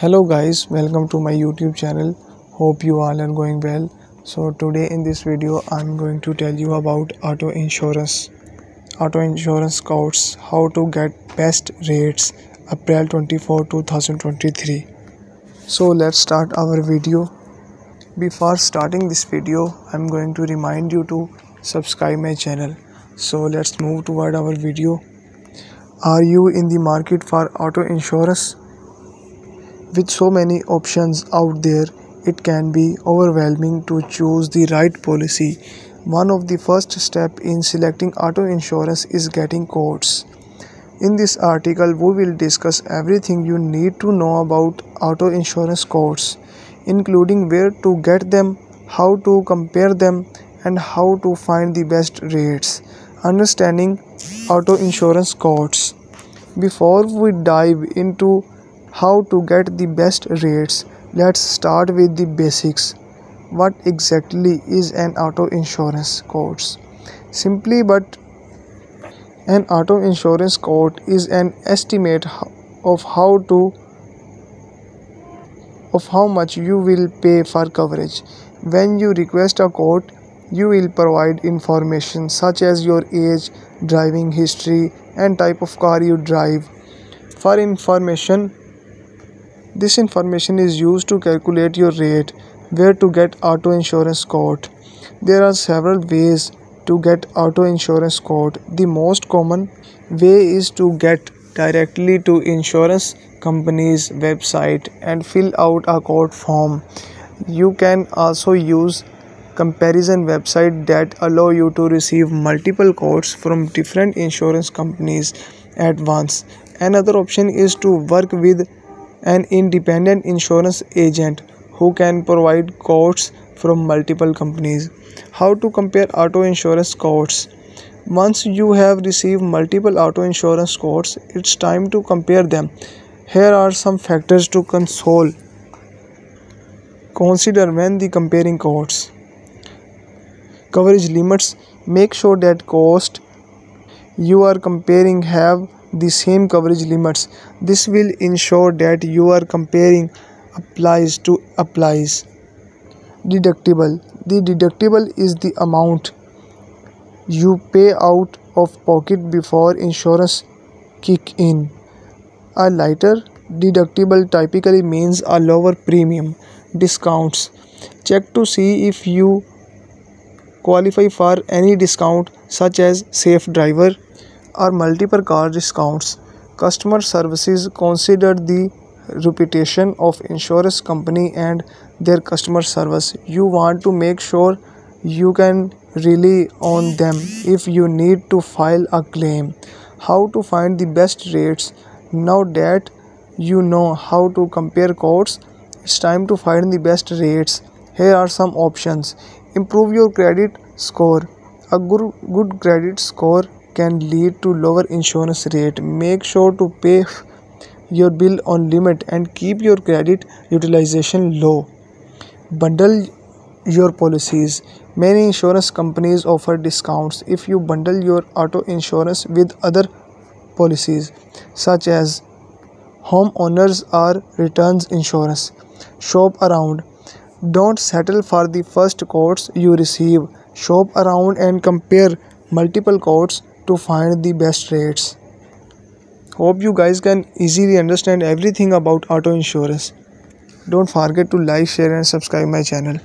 hello guys welcome to my youtube channel. Hope you all are going well. So today in this video i'm going to tell you about auto insurance. Auto insurance quotes how to get best rates april 24 2023 so let's start our video. Before starting this video i'm going to remind you to subscribe my channel. So let's move toward our video. Are you in the market for auto insurance with so many options out there, it can be overwhelming to choose the right policy. One of the first steps in selecting auto insurance is getting quotes. In this article, we will discuss everything you need to know about auto insurance quotes, including where to get them, how to compare them, and how to find the best rates. Understanding auto insurance quotes. Before we dive into how to get the best rates. Let's start with the basics. What exactly is an auto insurance quote simply but an auto insurance quote is an estimate of how to of how much you will pay for coverage. When you request a quote you will provide information such as your age driving history and type of car you drive. For information this information is used to calculate your rate, where to get auto insurance quote. There are several ways to get auto insurance quote. The most common way is to get directly to insurance company's website and fill out a quote form. You can also use comparison website that allow you to receive multiple quotes from different insurance companies at once. Another option is to work with an independent insurance agent who can provide quotes from multiple companies. How to compare auto insurance quotes? Once you have received multiple auto insurance quotes, it's time to compare them. Here are some factors to console. Consider when the comparing quotes. Coverage limits. Make sure that cost you are comparing have the same coverage limits. This will ensure that you are comparing applies to applies. Deductible The deductible is the amount you pay out of pocket before insurance kick in. A lighter deductible typically means a lower premium. Discounts Check to see if you qualify for any discount such as safe driver or multiple car discounts. Customer services consider the reputation of insurance company and their customer service. You want to make sure you can rely on them if you need to file a claim. How to find the best rates. Now that you know how to compare quotes, it's time to find the best rates. Here are some options. Improve your credit score. A good, good credit score can lead to lower insurance rate. Make sure to pay your bill on limit and keep your credit utilization low. Bundle your policies. Many insurance companies offer discounts if you bundle your auto insurance with other policies such as homeowners or renters insurance. Shop around. Don't settle for the first quotes you receive. Shop around and compare multiple quotes to find the best rates. Hope you guys can easily understand everything about auto insurance. Don't forget to like share and subscribe my channel